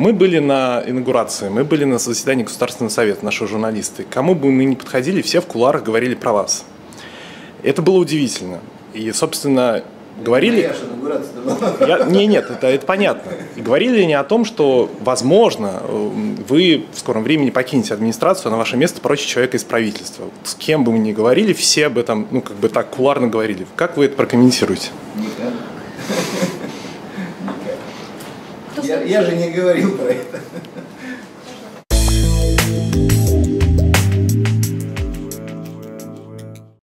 Мы были на инаугурации, мы были на заседании Государственного совета, наши журналисты. Кому бы мы ни подходили, все в куларах говорили про вас. Это было удивительно. И, собственно, говорили... Я, не, нет, это, это понятно. И говорили не о том, что, возможно, вы в скором времени покинете администрацию, а на ваше место прочее человека из правительства. С кем бы мы ни говорили, все об этом, ну, как бы так куларно говорили. Как вы это прокомментируете? Я, я же не говорил про это.